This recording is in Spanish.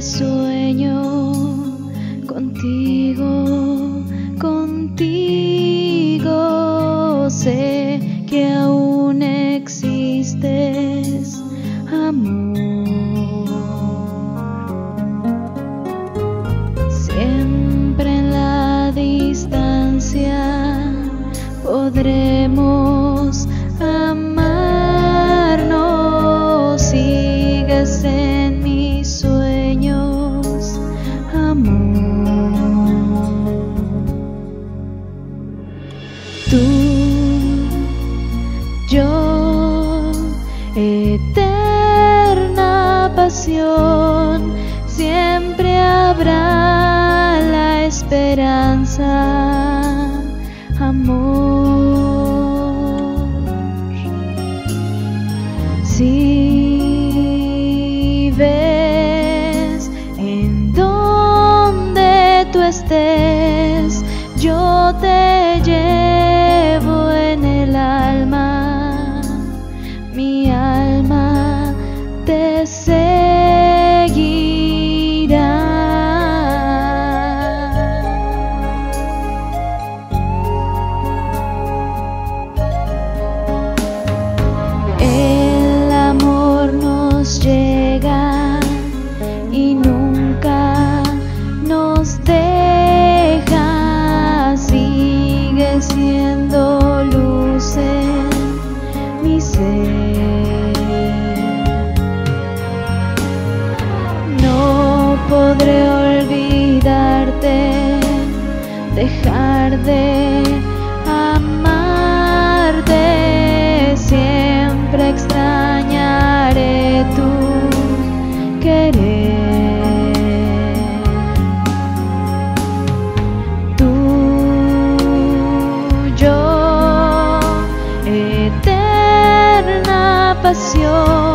sueño contigo, contigo. Sé que aún existes, amor. Siempre en la distancia podremos siempre habrá la esperanza, amor. Si ves en donde tú estés, yo te llevo en el alma, mi alma te seguirá. No podré olvidarte, dejar de pasión,